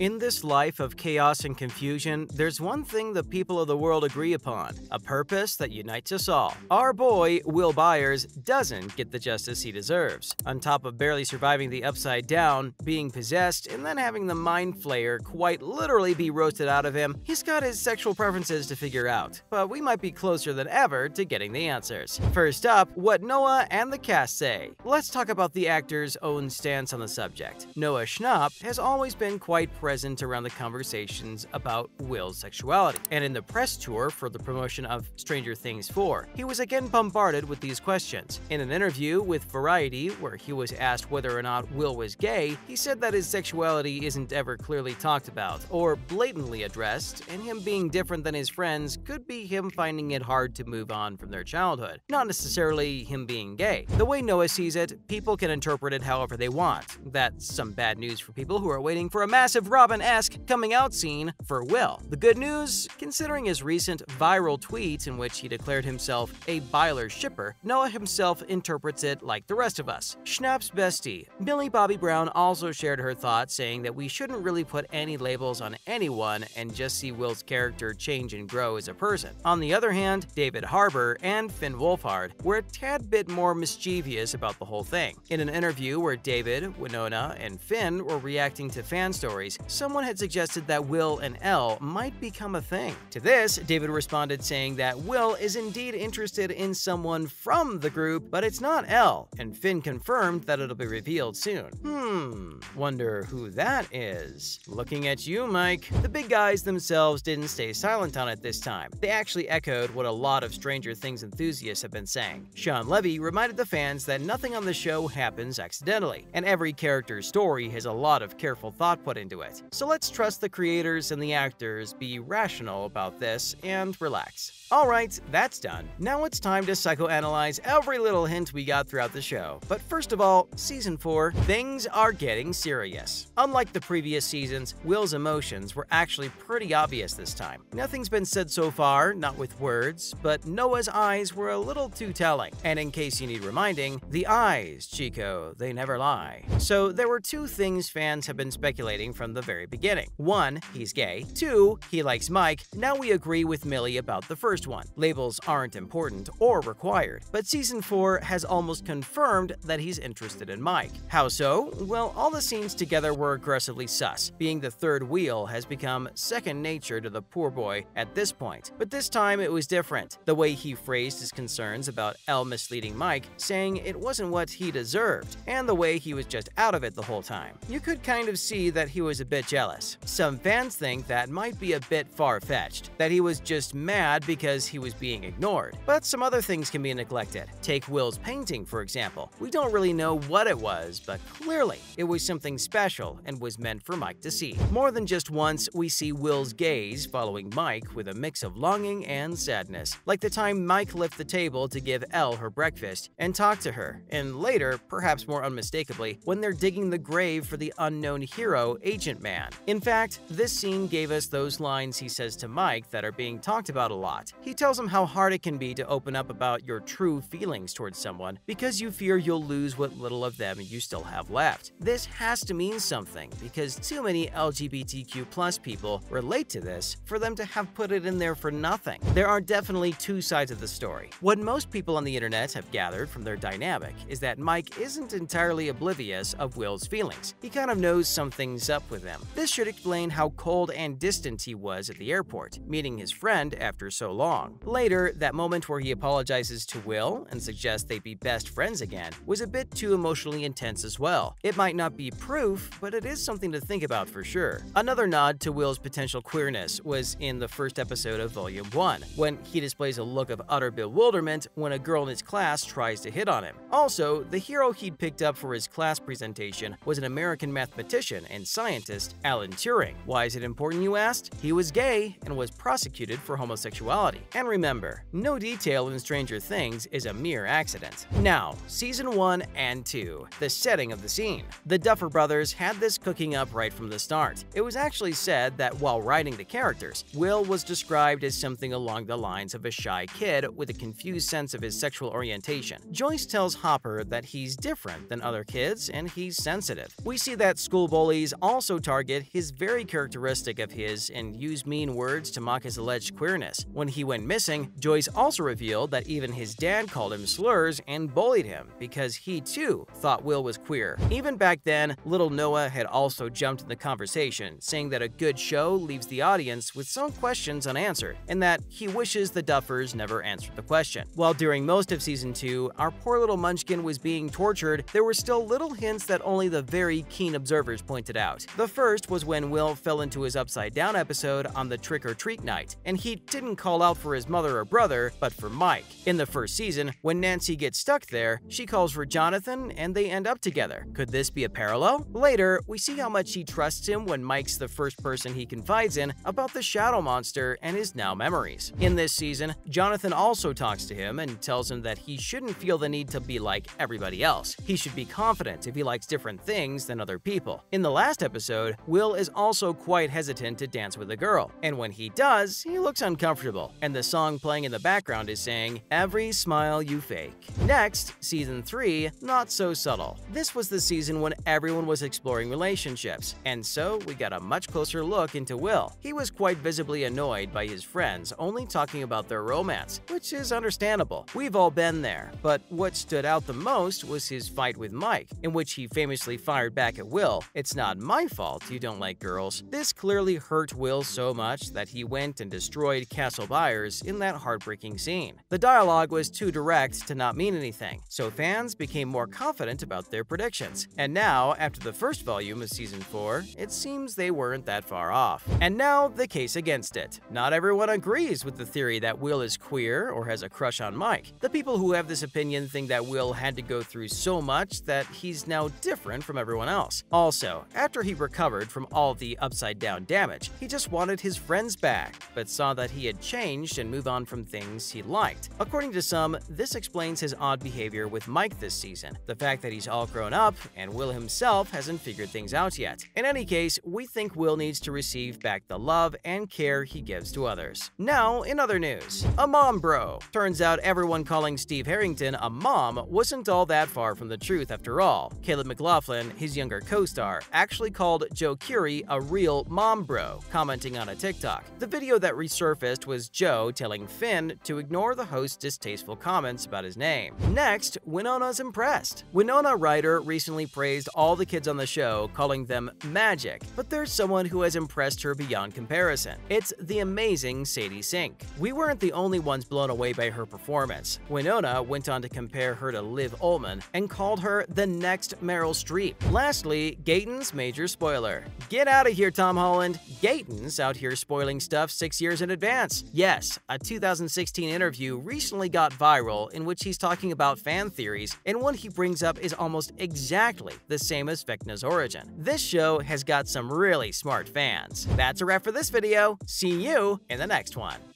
In this life of chaos and confusion, there's one thing the people of the world agree upon a purpose that unites us all. Our boy, Will Byers, doesn't get the justice he deserves. On top of barely surviving the upside down, being possessed, and then having the mind flayer quite literally be roasted out of him, he's got his sexual preferences to figure out. But we might be closer than ever to getting the answers. First up, what Noah and the cast say. Let's talk about the actor's own stance on the subject. Noah Schnapp has always been quite around the conversations about Will's sexuality, and in the press tour for the promotion of Stranger Things 4, he was again bombarded with these questions. In an interview with Variety, where he was asked whether or not Will was gay, he said that his sexuality isn't ever clearly talked about or blatantly addressed, and him being different than his friends could be him finding it hard to move on from their childhood, not necessarily him being gay. The way Noah sees it, people can interpret it however they want. That's some bad news for people who are waiting for a massive Robin-esque coming out scene for Will. The good news, considering his recent viral tweet in which he declared himself a Byler shipper, Noah himself interprets it like the rest of us. Schnapp's bestie, Millie Bobby Brown also shared her thoughts saying that we shouldn't really put any labels on anyone and just see Will's character change and grow as a person. On the other hand, David Harbour and Finn Wolfhard were a tad bit more mischievous about the whole thing. In an interview where David, Winona, and Finn were reacting to fan stories, someone had suggested that Will and El might become a thing. To this, David responded saying that Will is indeed interested in someone from the group, but it's not El, and Finn confirmed that it'll be revealed soon. Hmm, wonder who that is. Looking at you, Mike. The big guys themselves didn't stay silent on it this time. They actually echoed what a lot of Stranger Things enthusiasts have been saying. Shawn Levy reminded the fans that nothing on the show happens accidentally, and every character's story has a lot of careful thought put into it So let's trust the creators and the actors be rational about this and relax. Alright, that's done. Now it's time to psychoanalyze every little hint we got throughout the show. But first of all, Season 4, things are getting serious. Unlike the previous seasons, Will's emotions were actually pretty obvious this time. Nothing's been said so far, not with words, but Noah's eyes were a little too telling. And in case you need reminding, the eyes, Chico, they never lie. So there were two things fans have been speculating from the very beginning. One, he's gay. Two, he likes Mike. Now we agree with Millie about the first one. Labels aren't important or required, but Season 4 has almost confirmed that he's interested in Mike. How so? Well, all the scenes together were aggressively sus. Being the third wheel has become second nature to the poor boy at this point. But this time it was different. The way he phrased his concerns about El misleading Mike, saying it wasn't what he deserved, and the way he was just out of it the whole time. You could kind of see that he was a bit jealous. Some fans think that might be a bit far-fetched, that he was just mad because he was being ignored. But some other things can be neglected. Take Will's painting, for example. We don't really know what it was, but clearly it was something special and was meant for Mike to see. More than just once, we see Will's gaze following Mike with a mix of longing and sadness, like the time Mike left the table to give El her breakfast and talk to her, and later, perhaps more unmistakably, when they're digging the grave for the unknown hero, Agent Man. In fact, this scene gave us those lines he says to Mike that are being talked about a lot. He tells him how hard it can be to open up about your true feelings towards someone because you fear you'll lose what little of them you still have left. This has to mean something because too many LGBTQ plus people relate to this for them to have put it in there for nothing. There are definitely two sides of the story. What most people on the internet have gathered from their dynamic is that Mike isn't entirely oblivious of Will's feelings. He kind of knows something's up with him. This should explain how cold and distant he was at the airport, meeting his friend after so long Later, that moment where he apologizes to Will and suggests they be best friends again was a bit too emotionally intense as well. It might not be proof, but it is something to think about for sure. Another nod to Will's potential queerness was in the first episode of Volume 1, when he displays a look of utter bewilderment when a girl in his class tries to hit on him. Also, the hero he'd picked up for his class presentation was an American mathematician and scientist, Alan Turing. Why is it important, you asked? He was gay and was prosecuted for homosexuality. And remember, no detail in Stranger Things is a mere accident. Now, Season 1 and 2, the setting of the scene. The Duffer Brothers had this cooking up right from the start. It was actually said that while writing the characters, Will was described as something along the lines of a shy kid with a confused sense of his sexual orientation. Joyce tells Hopper that he's different than other kids and he's sensitive. We see that school bullies also target is very characteristic of his and use mean words to mock his alleged queerness. When he went missing, Joyce also revealed that even his dad called him slurs and bullied him because he too thought Will was queer. Even back then, little Noah had also jumped in the conversation, saying that a good show leaves the audience with some questions unanswered, and that he wishes the Duffers never answered the question. While during most of season 2, our poor little munchkin was being tortured, there were still little hints that only the very keen observers pointed out. The first was when Will fell into his upside down episode on the trick or treat night, and he didn't call out for his mother or brother, but for Mike. In the first season, when Nancy gets stuck there, she calls for Jonathan and they end up together. Could this be a parallel? Later, we see how much she trusts him when Mike's the first person he confides in about the shadow monster and his now memories. In this season, Jonathan also talks to him and tells him that he shouldn't feel the need to be like everybody else. He should be confident if he likes different things than other people. In the last episode, Will is also quite hesitant to dance with a girl, and when he does, he looks uncomfortable, and the song playing in the background is saying, Every smile you fake. Next, season 3, not so subtle. This was the season when everyone was exploring relationships, and so we got a much closer look into Will. He was quite visibly annoyed by his friends only talking about their romance, which is understandable. We've all been there, but what stood out the most was his fight with Mike, in which he famously fired back at Will, It's not my fault you don't like girls. This clearly hurt Will so much that he went and destroyed Castle Byers in that heartbreaking scene. The dialogue was too direct to not mean anything, so fans became more confident about their predictions. And now, after the first volume of season 4, it seems they weren't that far off. And now, the case against it. Not everyone agrees with the theory that Will is queer or has a crush on Mike. The people who have this opinion think that Will had to go through so much that he's now different from everyone else. Also, after he recovered from all the upside down damage, he just wanted his friends back, but saw that he had changed and moved on from things he liked. According to some, this explains his odd behavior with Mike this season, the fact that he's all grown up and Will himself hasn't figured things out yet. In any case, we think Will needs to receive back the love and care he gives to others. Now, in other news, a mom bro. Turns out everyone calling Steve Harrington a mom wasn't all that far from the truth after all. Caleb McLaughlin, his younger co-star, actually called Joe Keery a real mom bro, commenting on a TikTok. The video that resurfaced was Joe telling Finn to ignore the host's distasteful comments about his name. Next, Winona's impressed. Winona Ryder recently praised all the kids on the show, calling them magic, but there's someone who has impressed her beyond comparison. It's the amazing Sadie Sink. We weren't the only ones blown away by her performance. Winona went on to compare her to Liv Ullmann and called her the next Meryl Streep. Lastly, Gaten's major spoiler. Get out of here, Tom Holland. Gaten's out here spoiling stuff six years in advance. Yes, a 2016 interview recently got viral in which he's talking about fan theories, and one he brings up is almost exactly the same as Vecna's origin. This show has got some really smart fans. That's a wrap for this video. See you in the next one.